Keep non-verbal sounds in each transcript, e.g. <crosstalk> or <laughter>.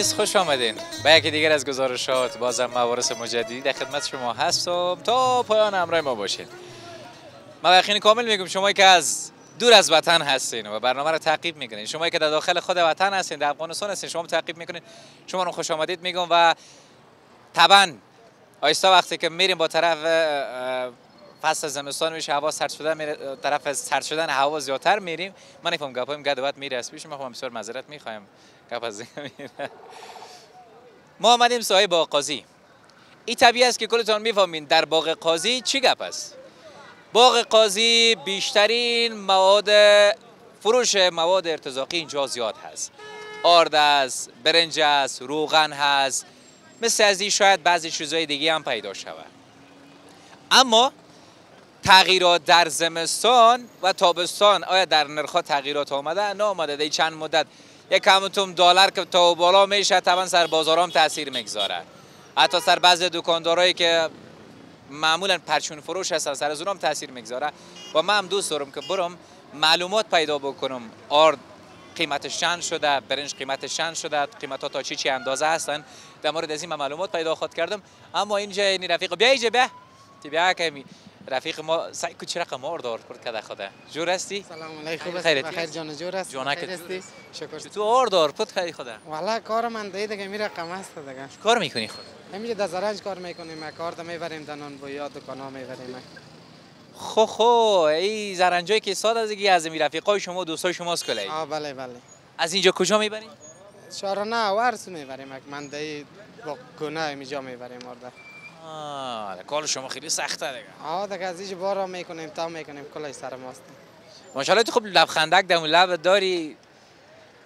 عزیز خوش آمدین. به یکی دیگر از گزارشات بازم موارس مجددی در خدمت شما هستم. تا پایان همراه ما باشین. ما یقین کامل میگم شما که از دور از وطن هستین و برنامه رو تعقیب می‌کنین. شما که در داخل خود وطن هستین در افغانستان هستین شما تعقیب می‌کنین شما رو خوش آمدید میگم و طبعا آیستا وقتی که میریم با طرف فصل زمستان میشه هوا سرد شدن میره طرف سرد شدن هوا زیادتر میریم. من نفهم گپایم گد بعد میره پیش ما خودم بسیار معذرت از ما آمدیم سایه باغ قاضی. این طبیعی است که کلتان می‌فهمین در باغ قاضی چی گپ است. باغ قاضی بیشترین مواد فروش مواد ارتزاقی اینجا زیاد هست. آرد است برنج است روغن هست. مثل از این شاید بعضی چیزهای دیگه هم پیدا شود. اما تغییرات در زمستان و تابستان آیا در نرخ تغییرات آمده؟ نه آمده. در چند مدت یک کمتون دلار که تا بالا میشه طبعا سر بازارام تاثیر می‌گذاره. حتی سر بعضی دکاندارایی که معمولا پرچون فروش هستن سر از تاثیر می‌گذاره. و من هم دوست دارم که برم معلومات پیدا بکنم. آرد قیمتش چند شده برنج قیمتش چند شده قیمت ها تا چی چی اندازه هستن. در مورد از این معلومات پیدا خود کردم. اما اینجا این رفیق بیا اینجا بیا. بیا که رفیق ما سعی کو چرا قمار دار کرد کده خدا. جور هستی؟ سلام علیکم. خوب خیرت. بخیر جان جور است جانک خیر هستی؟ شکر. تو آر دار پد خیلی خدا. والا کار من دیگه میره کم است دیگه. کار می‌کنی خود؟ همینجا در زرنج کار می‌کنیم کار ده می‌بریم دنان با یا دکان ها می‌بریم خو خو ای زرنجایی که ساد از دیگه از رفیقای شما دوستای شماست کلی آه بله بله. از اینجا کجا می‌برین؟ شارانه ورس می‌بریم من دی با گناه اینجا می‌بریم آرده آه کار شما خیلی سخته دیگه. آه دیگه از اینجا بارا می‌کنیم تا می‌کنیم کلای سر ماست. ماشاءالله تو خب لبخندک دم لب داری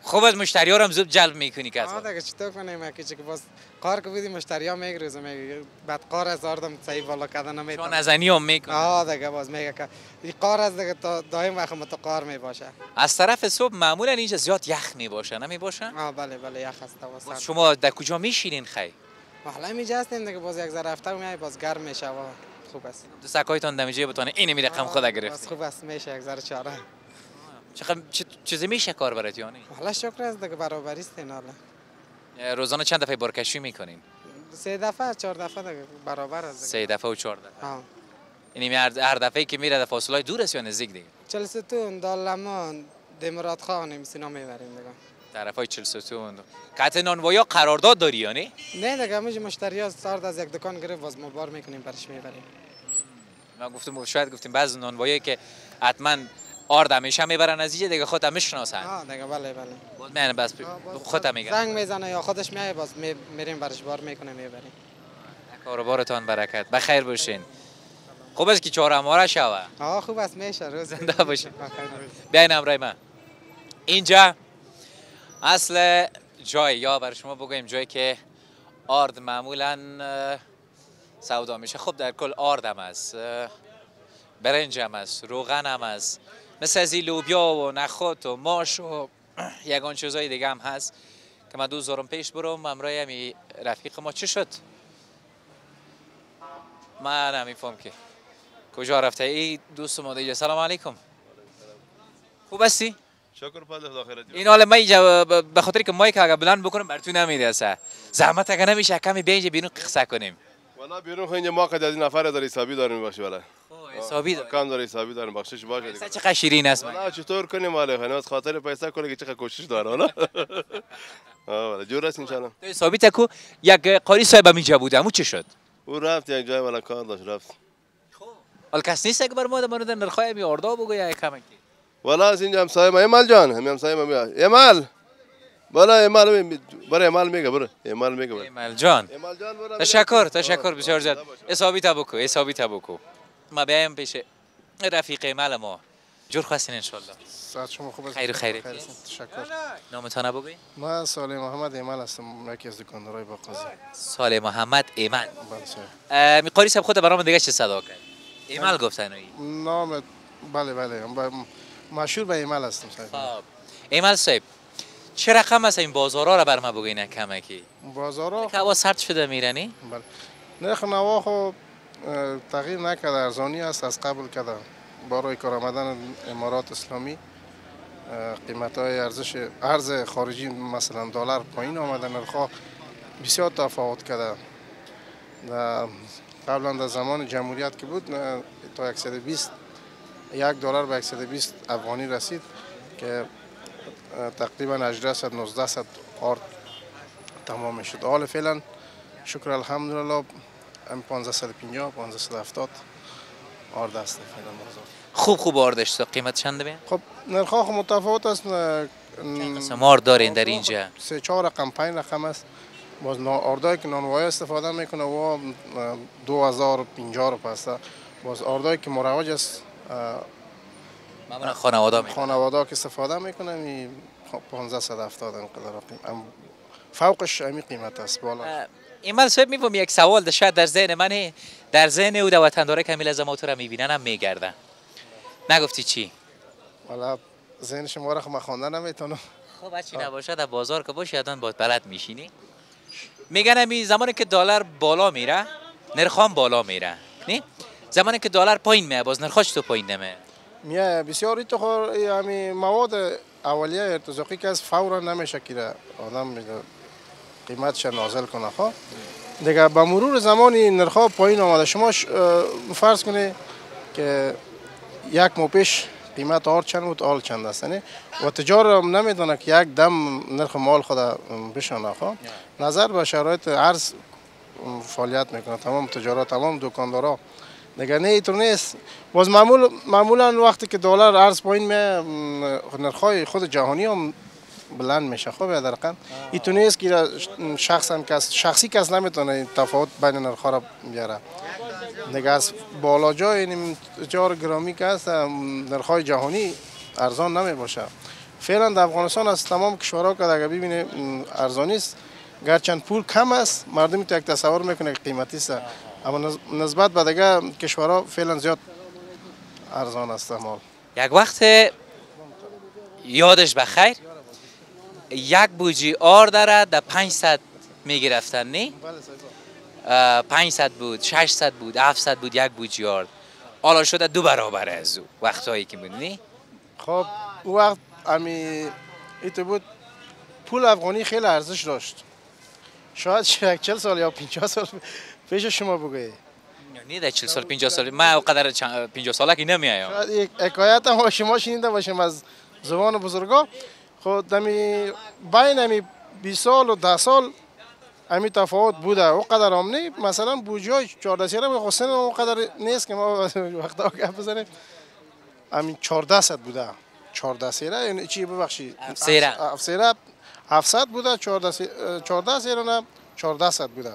خوب از مشتری ها هم زود جلب می‌کنی که آه دیگه چطور کنیم؟ که که باز کار که بودی مشتری ها میگریزه میگه بعد قار از آردم صحیح بالا کردن چون نمی‌تونم نزنی هم می‌کنی آه دیگه باز میگه که این قار از دیگه تا دایم وقت متو قار می‌باشه. از طرف صبح معمولا اینجا زیاد یخ می‌باشه نمی‌باشه آه بله بله یخ هست شما در کجا میشینین خی؟ حالا اینجا هستیم دیگه باز یک ذره هفته میای باز گرم میشه و خوب است. دو سکایتان دمیجه بتونه این می رقم خدا گرفت باز خوب است میشه یک ذره چاره. چقدر چه چیزی میشه کار برات یعنی حالا شکر است دیگه برابری است حالا. روزانه چند دفعه بارکشی می‌کنین؟ سه دفعه چهار دفعه دیگه برابر است سه دفعه و چهار دفعه. آه. یعنی هر دفعه که میره در فاصله دور است یا نزدیک دیگه؟ چلستون دالمان دمرات خان این سینا می‌بریم دیگه. طرف های چلستون قطع نانوایا قرارداد داری یعنی نه؟ دیگه همیشه مشتری ها سارد از یک دکان گرفت باز ما بار می‌کنیم برش می‌بریم. من گفتم شاید گفتیم بعض نانوایی که حتما آرد همیشه می‌برن از اینجا دیگه خودم می‌شناسن. آه دیگه بله بله. باز من بس خودم میگم. زنگ می‌زنه یا خودش میای باز می- میریم برش بار می‌کنه می‌بریم. کاروبارتان برکت. بخیر باشین. خوب است که چهارماره شوه. آه خوب است میشه روز زنده باشین. بیاین امرای من. اینجا اصل جای. یا برای شما بگویم جایی که آرد معمولا سودا میشه. خب در کل آرد هم است برنج هم است روغن هم است. مثل از لوبیا و نخود و ماش و یگان چیزای دیگه هم هست که من دوست دارم پیش برم. امرای همی رفیق ما چی شد؟ من نمیفهم که کجا رفته؟ ای دوست ما دیگه سلام علیکم. خوب هستی؟ شکر پدر داخلت این حال ما اینجا ب- به خاطر که مایک اگه بلند بکنم بر تو نمی‌رسه زحمت اگه نمیشه کمی بیا اینجا بیرون قصه کنیم. والا بیرون خو اینجا ما قد از این نفر در حسابی داریم بخش والا. حسابی داری کم در حسابی داریم بخشش باشه دیگه. چقدر شیرین است من والا چطور کنیم والا؟ خانم از خاطر پیسه کنه که چقدر کوشش داره والا. <laughs> والا جور است انشالله تو حسابی تکو یک قاری صاحب اینجا بوده امو چه شد؟ او رفت یک جای والا کار داشت رفت. حال کس نیست که بر ما در مورد نرخای می آردا بگو یا کمکی. والا از اینجا همسایه ما ایمال جان هم همسایه ما بیا ایمال بالا ایمال می- برو ایمال میگه برو ایمال میگه برو ایمال جان ایمال جان تشکر تشکر بسیار زیاد حسابی تبکو حسابی تبکو ما بیایم پیش رفیق ایمال ما جور خواستین انشالله ساعت شما خوب است خیر و خیرت. تشکر نامتان بگوی من سالی محمد ایمال هستم یکی از دکاندارای با قاضی سال محمد ایمال بله صاحب. می قاری صاحب خود برام دیگه چه صدا کرد ایمال گفتن نام بله بله با- مشهور به ایمال هستم صاحب خب. ایمال صاحب چه رقم است این بازارا را بر ما بگوین کمکی؟ بازارا؟ هوا سرد شده میرنی؟ بله. نرخ نوا خو اه، تغییر نکرده ارزانی است از قبل کده برای کار آمدن امارات اسلامی قیمت های ارزش ارز خارجی مثلا دلار پایین آمده نرخ بسیار تفاوت کرده. قبلا در زمان جمهوریت که بود تا 120 یک دلار به 120 افغانی رسید که تقریبا 1800 1900 آرد تمام شد. حال فعلا شکر الحمدلله 1550 1570 آرد است فعلا بازار. خوب خوب آردش قیمت چند بین؟ خب نرخ خب متفاوت است. قسم؟ آرد دارین در اینجا. سه چهار رقم پنج رقم است. باز آردایی که نانوای استفاده می‌کنه و دو هزار پینجا رو پسته باز آردایی که مروج است خانواده می خانواده که استفاده می‌کنه می 1570 انقدر فوقش امی قیمت است بالا. ایمال صاحب میفهم یک سوال شاید در ذهن من در ذهن او در وطن داره کمیل از ما تو را می‌بینن هم میگردن. نگفتی چی؟ والا ذهن شما را خب خوانده نمی‌تونم. خب چی نباشه در بازار که باشه یادان با بلد میشینی. میگن امی زمانی که دلار بالا میره نرخام بالا میره. نه زمانی که دلار پایین میاد باز نرخش تو پایین نمیه میه بسیاری تو خور همین مواد اولیه ارتزاقی که از فورا نمیشه که آدم قیمتش نازل کنه خب؟ دیگه با مرور زمانی نرخ پایین آمده. شما فرض کنید که یک ماه پیش قیمت آر چند بود؟ آل چند است؟ یعنی و تجار نمی‌دونه که یک دم نرخ مال خود بشانه خب؟ نظر به شرایط عرض فعالیت می‌کنه. تمام تجارت تمام دکاندارا نه اینطور نیست. باز معمول معمولا وقتی که دلار ارز پایین می نرخای خود جهانی هم بلند میشه. خب در رقم اینطور نیست که شخص هم کس شخصی کس نمی‌تونه تفاوت بین نرخ را بیاره. دیگه از بالا جای این تجار گرامی که هست جهانی ارزان نمی باشه فعلا در افغانستان از تمام کشورها که اگر ببینه ارزانی است گرچند پول کم است مردم تو یک تصور می‌کنه قیمتی است. اما نسبت به دیگه کشورها فعلا زیاد ارزان است مال یک وقت یادش بخیر یک بوجی آر داره در 500 می‌گرفتن نی؟ 500 بود 600 بود 700 بود یک بوجی آرد حالا شده دو برابر از او وقتهایی که بود نی؟ خب او وقت امی ایتو بود پول افغانی خیلی ارزش داشت. شاید 40 سال یا 50 سال پیش شما بگویی نه در 40 سال 50 سال. من قدر 50 ساله که نمیایم. شاید حکایت هم شما شنیده باشیم از زبان بزرگا. خود دمی بین امی 20 سال و 10 سال امی تفاوت بوده. او قدر هم نه مثلا بوجای 14 ساله می حسین اون قدر نیست که ما <laughs> وقتا گپ بزنیم. امی 14 صد بوده. 14 سیره یعنی چی؟ ببخشید. سیره سیره 700 بوده. 14 14 سیره نه 14 صد بوده.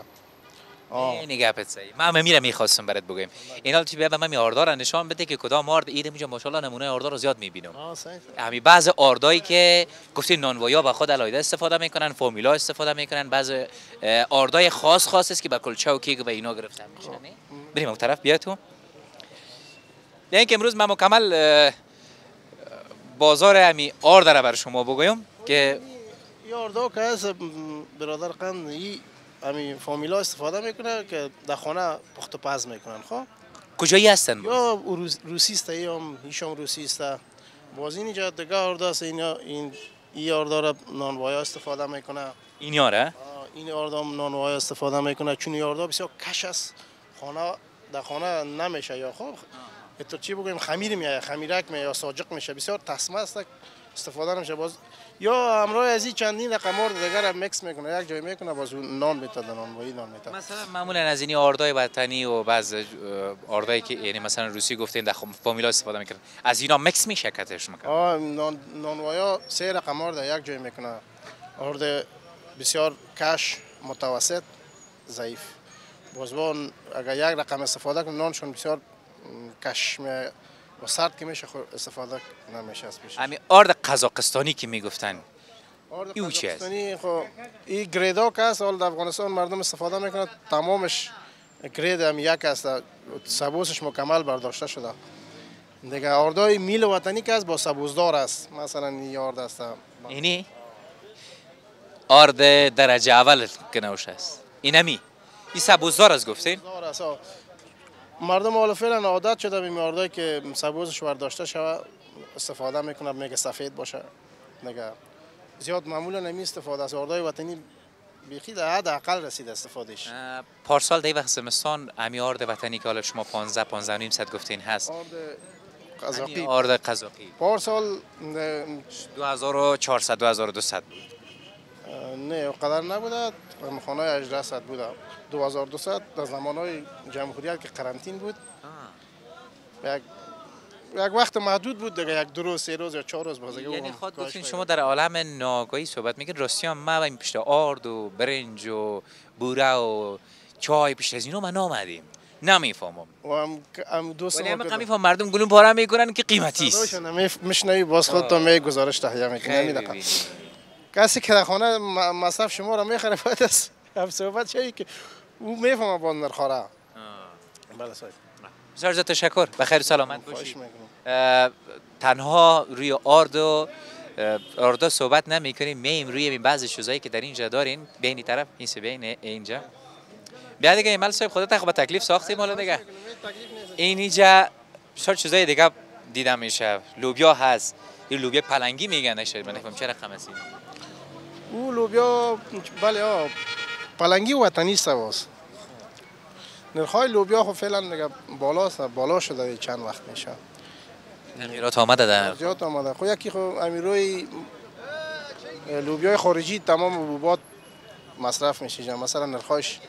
صحیح من هم میرم می‌خواستم برات بگم این حال چی من می آردار نشان بده که کدام آرد ایده میجا. ماشاءالله نمونه آردار رو زیاد می‌بینم. همین بعض آردایی که گفتی نانوایا با خود علایده استفاده می‌کنن فرمولا استفاده می‌کنن. بعض آردای خاص خاص است که با کلچه و کیک و اینا گرفتن میشن. بریم اون طرف بیا تو. یعنی که امروز من مکمل بازار همی آرد را بر شما بگویم که آردا که برادر قند همین فامیلا استفاده می‌کنه که در خانه پخت و پز می‌کنن خب؟ کجایی هستن یا روسی است یا هیشام روسی است باز اینجا دیگه آردا است اینا این آردا را نانوایا استفاده می‌کنه. این یاره؟ این آردا نانوایا استفاده می‌کنه. چون این آردا بسیار کش است. خانه در خانه نمیشه یا خب؟ تو چی بگویم؟ خمیر میایه خمیرک میایه یا ساجق میشه. بسیار تسمه است. استفاده نمیشه. باز یا همراه از این چندین رقم آرد دیگر مکس می‌کنه یک جای می‌کنه باز نان میتاد نان وای نان مثلا معمولا از این آردای وطنی و بعض آردایی که یعنی مثلا روسی گفتین در فامیلا استفاده می‌کنن از اینا مکس میشه کتش می‌کنه. آه نان نانوایا سه رقم آرد یک جای می‌کنه. آرد بسیار کش متوسط ضعیف. باز اگر یک رقم استفاده کنه نانشون بسیار کش و سرد که میشه استفاده نمیشه از پیش همین آرد قزاقستانی که می‌گفتن. آرد قزاقستانی خب این گریدا که هست در افغانستان مردم استفاده می‌کنه تمامش گرید هم یک است سبوسش مکمل برداشته شده. دیگه آردای میل وطنی که هست با سبوزدار است. مثلا این آرد است. اینی؟ آرد درجه اول کنوش است. اینمی؟ این سبوزدار است گفتین؟ مردم حالا فعلا عادت شده به میاردایی که سبوزش برداشته شود. استفاده می‌کنه میگه سفید باشه. دیگه زیاد معمولا نمی استفاده از آردای وطنی. بیخی در حد اقل رسید استفادهش پارسال دی وقت زمستان امی آرد وطنی که حالا شما 15 15 نیم صد گفتین هست. آرد قزاقی. آرد قزاقی. پارسال 2400 2200 بود. نه اونقدر نبوده. خانه 1800 بوده. 2200 در زمانهای جمهوریت که قرنطین بود. یک یک وقت محدود بود دیگه یک دو روز سه روز یا چهار روز باز یعنی خود گفتین شما در عالم ناگاهی صحبت میگین راستی ما این پشت آرد و برنج و بوره و چای پیش از اینو ما نامدیم نمی‌فهمم. و هم هم دو ولی همه سال قمی فهم مردم گلوم پاره می‌کنن که قیمتی است. میشنوی باز خود تو می گزارش تهیه نمیدقه ببینی. کسی که در خانه مصرف شما را می‌خره باید از هم صحبت شوی که او می‌فهمه با نرخاره بله صاحب بسیار زیاد تشکر. بخیر و سلامت باشید تنها روی آرد و آردا صحبت نمی کنیم. میم روی این بعضی چیزایی که در اینجا دارین. بین طرف این سه بین اینجا. بیا دیگه ایمال صاحب خودت خب تکلیف ساختیم حالا دیگه. این اینجا بسیار چیزای دیگه دیدم میشه لوبیا هست. این لوبیا پلنگی میگن نشه من نفهم هست این؟ او لوبیا بله ها پلنگی وطنی است باز نرخای لوبیا خب فعلا دیگه بالاست بالا شده چند وقت میشه تغییرات آمده در؟ زیاد آمده. خب یکی خب امیروی لوبیای خارجی تمام حبوبات مصرف میشه. جا. مثلا نرخاش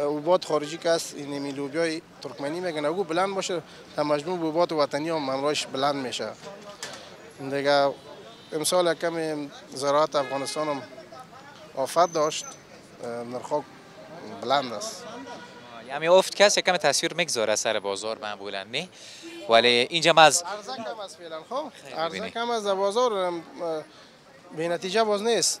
حبوبات خارجی که است این لوبیای ترکمنی میگن. اگه بلند باشه در مجموع حبوبات وطنی هم همراهش بلند میشه. دیگه امسال کمی زراعت افغانستان هم آفت داشت نرخا بلند است. یعنی افت کس یکم تاثیر می‌گذاره سر بازار معمولا نه؟ ولی اینجا ما از عرضه کم است فعلا خب. کم در بازار به نتیجه باز نیست.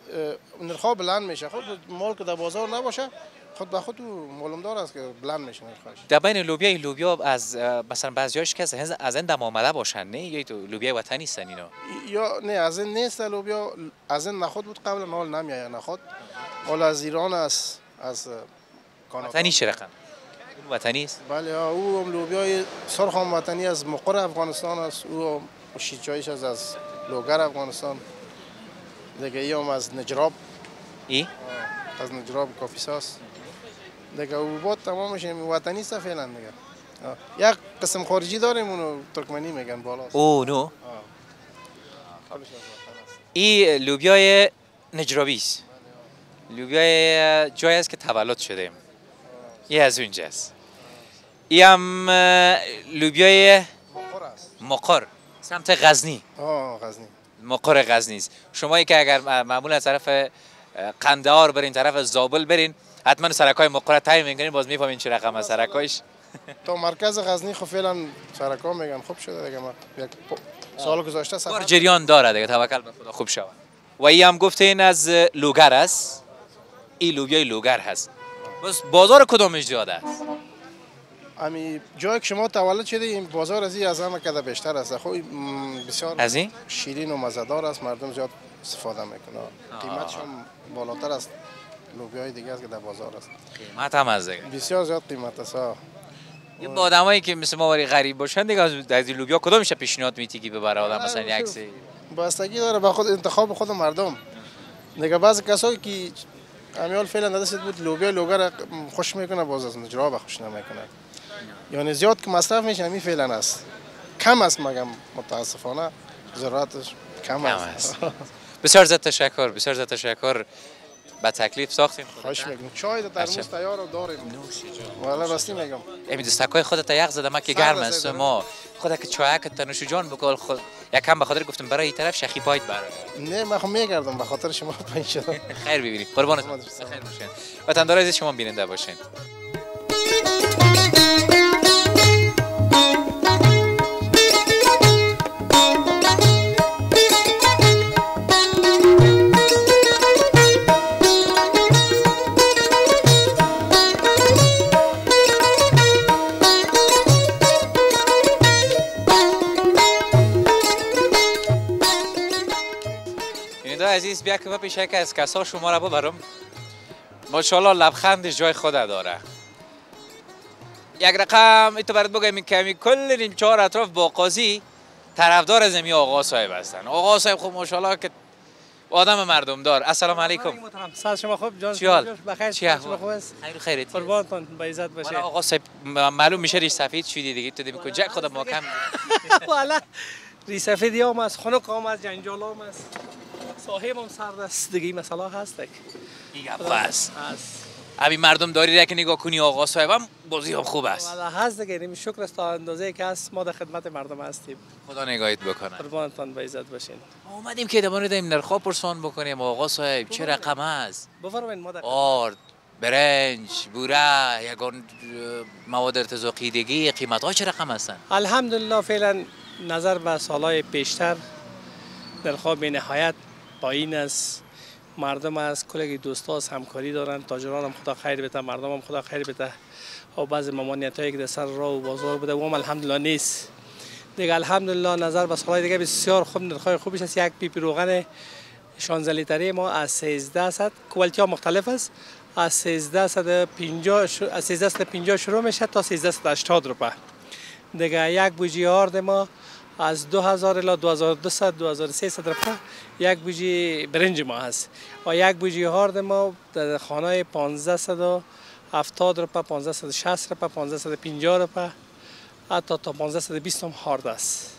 نرخ‌ها بلند میشه. خود مال که در بازار نباشه. خود به خود معلوم دار است که بلند میشه نرخش در بین لوبیا لوبیا از مثلا بعضیاش که از این دم آمده باشن نه؟ یا تو لوبیا وطنی هستن اینا؟ یا نه از این نیست لوبیا از این نخود بود قبل حال نمیایه نخود. حال از ایران است از کانادا. وطنی چه رقم؟ اون وطنی است؟ بله او هم لوبیای سرخ هم وطنی از مقر افغانستان است. او شیچایش از از لوگر افغانستان. دیگه ای هم از نجراب. ای؟ از نجراب کافیساس دیگه حبوبات تمامش وطنی است فعلا دیگه. یک قسم خارجی داریم اونو ترکمنی میگن بالا او نو. ای لوبیای نجرابی است. لوبیای جایی است که تولد شده ای از اونجاست ای هم لوبیای مقر سمت غزنی. آه غزنی. مقر غزنی است. شما که اگر م- معمول از طرف قندهار برین طرف زابل برین حتما سرکای مقر تای میگنین باز می‌فهمین چه رقم از سرکایش. <laughs> تا مرکز غزنی خب فعلا سرکا میگن. خوب شده دیگه ما یک سال گذشته سفر جریان داره دیگه. توکل به خدا خوب شود. و ای هم گفتین از لوگر است. این لوبیای لوگر هست. بس بازار کدامش زیاده است؟ امی جایی که شما تولد شده این بازار از این از همه کده بیشتر است. خب بسیار از این؟ شیرین و مزدار است. مردم زیاد استفاده می‌کنه قیمتش هم بالاتر است لوبیای دیگه است که در بازار است. قیمت هم از دیگه. بسیار زیاد قیمت است ها. یه با آدمایی که مثل ما ولی غریب باشن دیگه از از لوبیا کدامش پیشنهاد میتی که ببره آدم مثلا یک عکسی بستگی داره به خود انتخاب خود مردم. دیگه بعض کسایی که امیال فعلا دست بود لوبیا لوگر خوش می‌کنه باز از نجراب خوش نمی‌کنه. یعنی زیاد که مصرف میشه همین فعلا است. کم است مگم متاسفانه. ضرورتش کم است. بسیار زیاد تشکر بسیار زیاد تشکر. به تکلیف ساختیم. خوش می‌کنم. چای در بچه. تیار رو داریم. والا راستی میگم. امی دستکای خودت یخ زده من که گرم است. ما خدا که چایک تنوش جان بکن خود یکم به خاطر گفتم برای این طرف شخی پایت بره نه من خب میگردم به خاطر شما پنج شدم خیر ببینید قربانت. خیر باشین. وطندار عزیز شما بیننده باشین. عزیز بیا که با پیش یکی از کسا شما را ببرم. ماشاءالله لبخندش جای خود داره. یک رقم ایتو برات بگم این کمی کل این چهار اطراف با قاضی طرفدار زمی آقا صاحب هستن. آقا صاحب خب ماشاءالله که آدم مردم دار. السلام علیکم. سال شما خوب؟ جان چی حال؟ بخیر. چی شما؟ خوب است؟ خیر خیرت. قربانتون با عزت باشه. آقا صاحب معلوم میشه ریش سفید شدی دیگه تو دیگه کجا خود ما کم والا <laughs> ریسفیدی هم است خنک هم است جنجال هم است. صاحب هم سرد است دیگه این مسئله هست دیگه. بس هست. ابی مردم داری را که نگاه کنی آقا صاحب هم بازی هم خوب است. والا هست دیگه نمی شکر است تا اندازه که هست ما در خدمت مردم هستیم. خدا نگاهت بکنه. قربانتون با عزت باشین. ما اومدیم که دمانه داریم نرخا پرسان بکنیم. آقا صاحب چه رقم است بفرمایید ما در آرد برنج بوره یگان اه، مواد ارتزاقی دیگه قیمت ها چه رقم هستن؟ الحمدلله فعلا نظر به سالهای پیشتر نرخ‌ها به نهایت پایین است مردم از کلگی دوستاز همکاری دارن. تاجران هم خدا خیر بده مردم هم خدا خیر بده. و بعض ممانعت هایی که در سر راه و بازار بوده و هم الحمدلله نیست. دیگه الحمدلله نظر به سالهای دیگه بسیار خوب نرخ‌های خوبش است. یک پیپی روغن 16 لیتری ما از 13 صد. ها مختلف است. از 1350 شو- از 1350 شروع میشه تا 1380 روپه. دیگه یک بوجی آرد ما از 2000 الی 2200 2300 روپه یک بوجی برنج ما هست. و یک بوجی آرد ما در خانه 1570 روپه 1560 روپه 1550 روپه حتی تا 1520 هم هارد است.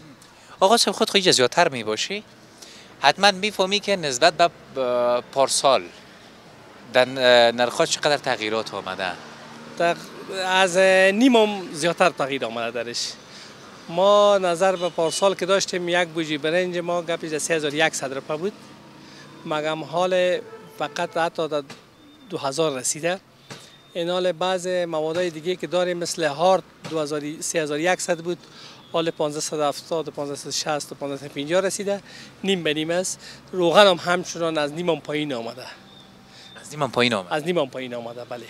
آقا صاحب خود خیلی زیادتر می باشی؟ حتما می‌فهمی که نسبت به پارسال در نرخ چقدر تغییرات آمده؟ از نیم هم زیادتر تغییر آمده درش. ما نظر به پارسال که داشتیم یک بوجی برنج ما گپیش در 3100 روپه بود. مگم حال فقط حتی در 2000 رسیده. این حال بعض موادهای دیگه که داریم مثل هارد 2000 3100 بود. حال 1570 1560 و 1550 رسیده. نیم به نیم است. روغن هم همچنان از نیم پایین آمده. از نیمان پایین آمد. از نیم پایین آمده بله.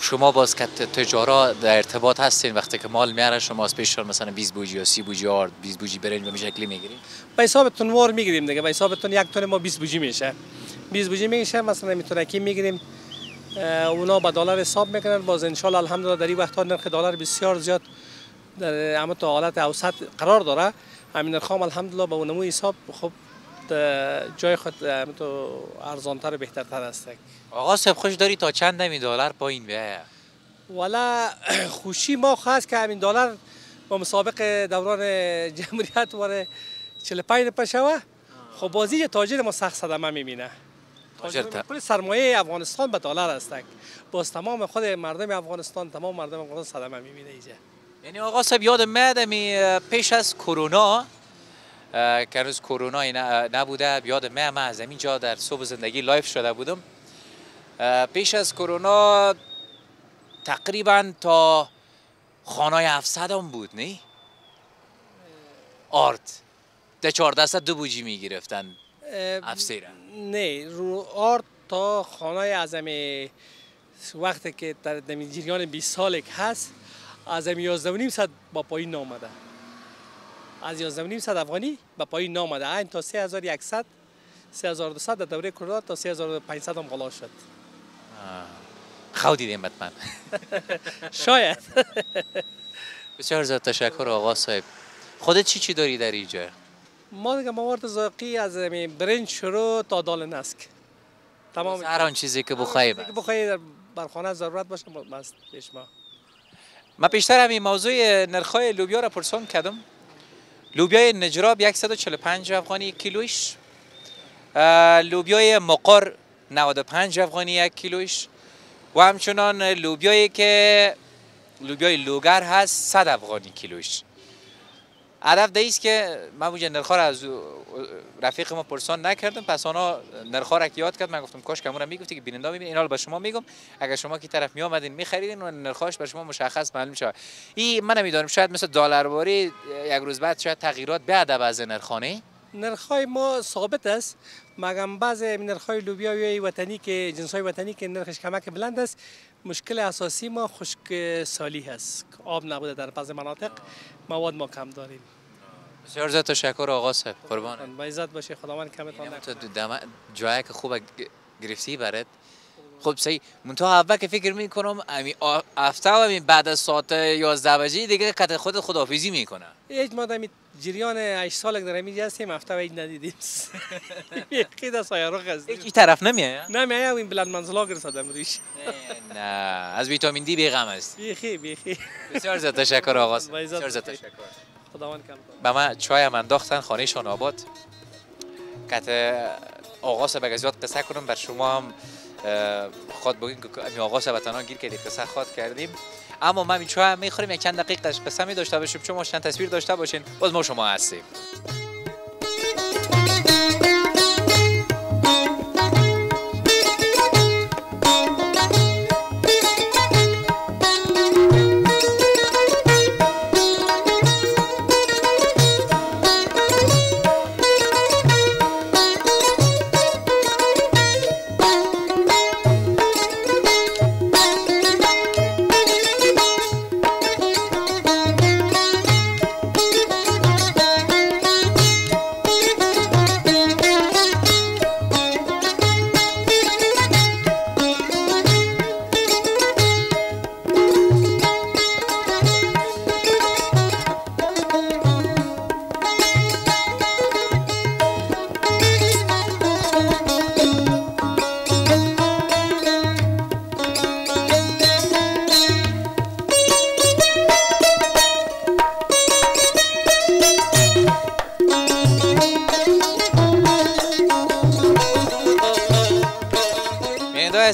شما باز که تجارا در ارتباط هستین وقتی که مال میاره شما از پیش مثلا 20 بوجی یا 30 بوجی آرد 20 بوجی برنج به شکلی می‌گیرین؟ به حساب تنوار می‌گیریم دیگه به حساب تن یک تن ما 20 بوجی میشه. 20 بوجی میشه مثلا می‌تونه کی می‌گیریم؟ اونا با دلار حساب می‌کنن. باز ان الحمدلله در این وقت نرخ دلار بسیار زیاد در تا حالت اوسط قرار داره. همین نرخ الحمدلله با اونمو حساب در جای خود تو ارزانتر و بهترتر است آقا صاحب خوش داری تا چند نمی دلار پایین بیایه والا <clears throat> خوشی ما خواست که همین دلار با مسابق دوران <laughs> جمهوریت واره 45 روپه شوه. خب بازی تاجر ما سخت صدمه می‌بینه. کل سرمایه افغانستان به دلار است. باز تمام خود مردم افغانستان تمام مردم افغانستان صدمه می‌بینه اینجا. یعنی آقا صاحب یاد میاد می پیش از کرونا هنوز کرونا ن- نبوده. یاد میاد من از اینجا در صبح زندگی لایف شده بودم. پیش از کرونا تقریبا تا خانه 700 هم بود نه آرد ده 14 دو بوجی می‌گرفتن افسیره نه رو آرد تا خانه همه وقتی که در جریان 20 سال که هست از همه 11 و نیم صد با پایین نامده. از 11 و نیم صد افغانی با پایین نامده. این تا 3100 3200 در دوره کرونا تا 3500 هم غلا شد. خود دیدیم حتما. <laughs> شاید. <laughs> بسیار زیاد تشکر آقا صاحب. خودت چی چی داری در اینجا؟ ما دیگه موارد ذائقی از برنج شروع تا دال نسک. تمام. هر آن چیزی که بخوای که بس. بخواهی در بر خانه ضرورت باشه بس پیش ما. من پیشتر همین موضوع نرخای لوبیا را پرسان کردم. لوبیای نجراب 145 افغانی یک کیلویش. لوبیای مقار 95 افغانی یک کیلویش. و همچنان لوبیایی که لوبیای لوگر هست 100 افغانی کیلویش. ده است که من بوجه نرخا را از رفیق ما پرسان نکردم. پس آنها نرخا را که یاد کرد. من گفتم کاش که را می‌گفتی که بیننده ببین اینا به شما میگم. اگر شما کی طرف می آمدین میخریدین و نرخاش به شما مشخص معلوم شود این من نمی‌دونم شاید مثل دلار باری یک روز بعد شاید تغییرات بعد از نرخانه نرخای ما ثابت است. مگم بعض نرخای لوبیا وطنی که جنسای وطنی که نرخش کمک بلند است مشکل اساسی ما خشک سالی هست. آب نبوده در بعض مناطق مواد ما کم داریم. بسیار زیاد تشکر آقا صاحب. قربان. با عزت باشه خداوند کمتان نکنه. تو جایی که خوب گرفتی برات. خب صحیح. منتها اول که فکر می‌کنم امی هفته و بعد از ساعت 11 بجه دیگه کت خود خدافیزی می‌کنه. هیچ ما جریان 8 سال در امی هستیم هفته هیچ ندیدیم. یکی در سایرو هستیم هیچ طرف نمیه نمیه این بلند منزلا گرسدم رویش نه از ویتامین دی بیغم است. بیخی بیخی. بسیار زیاد تشکر آقا. بسیار زیاد تشکر. خداوند کم. به من چای هم انداختن خانه شان آباد. کت آقا بگه زیاد قصه کنم بر شما هم خود بگین که امی آقا سه وطنا گیر قصه خواد کردیم. اما ما هم می‌خوریم یک چند دقیقه قصه می داشته باشیم. چون ما چند تصویر داشته باشین. باز ما شما هستیم.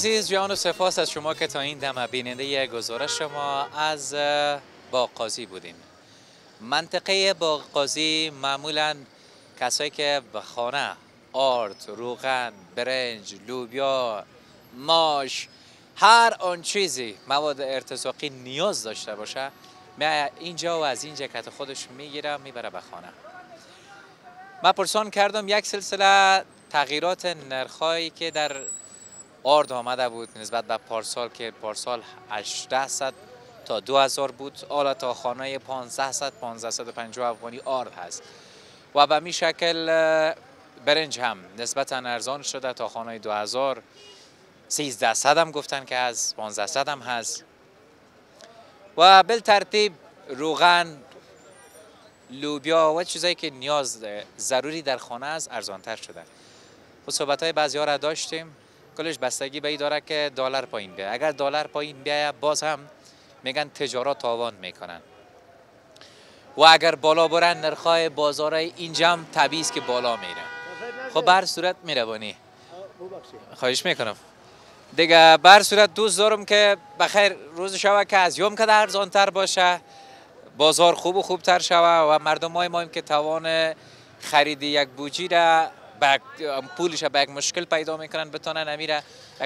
عزیز جان و سپاس از شما که تا این دم بیننده گزارش شما از اه، باغقاضی بودیم منطقه باغقاضی معمولا کسایی که به خانه آرد، روغن، برنج، لوبیا، ماش هر آن چیزی مواد ارتزاقی نیاز داشته باشه می اینجا و از اینجا کت خودش می‌گیره می‌بره به خانه. من پرسان کردم یک سلسله تغییرات نرخهایی که در آرد آمده بود نسبت به پارسال که پارسال 1800 تا 2000 بود. حالا تا خانه 1500 1550 افغانی آرد هست. و به می شکل برنج هم نسبتا ارزان شده تا خانه 2000 1300 هم گفتن که از 1500 هم هست. و بالترتیب روغن لوبیا و چیزایی که نیاز ضروری در خانه است ارزانتر شده. و صحبت های بعضی ها را داشتیم. کلش بستگی به این داره که دلار پایین بیاید. اگر دلار پایین بیاید باز هم میگن تجارت تاوان می‌کنن. و اگر بالا برن نرخای بازار اینجا هم طبیعی که بالا میره. خب بر صورت میروانی. خواهش می‌کنم. دیگه بر صورت دوست دارم که بخیر روز شوه که از یوم که ارزانتر باشه بازار خوب و خوبتر شوه و مردم های ما هم که توان خرید یک بوجی را به پولش به یک مشکل پیدا می‌کنن بتونن امیره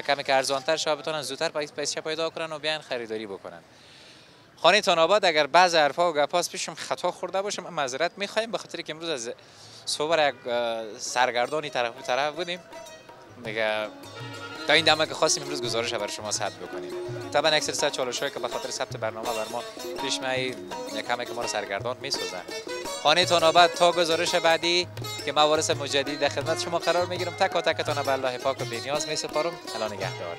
کمی که ارزانتر شوه بتونن زودتر پیس- پیسه پیدا کنن و بیان خریداری بکنن. خانه تان آباد اگر بعض حرفا و گپاس پیشم خطا خورده باشم معذرت می‌خوایم. به خاطر که امروز از صبح یک سرگردانی طرف و طرف بودیم. دیگه تا این دمه که خواستیم امروز گزارش بر شما ثبت بکنیم. طبعا اکثر سر چالش که به خاطر ثبت برنامه بر ما پیش می کمه که ما رو سرگردان می‌سازن خانه آباد تا گزارش بعدی که موارث مجدد در خدمت شما قرار می‌گیرم. تک و تکتان به الله پاک و بینیاز می سپارم. الان نگهدار.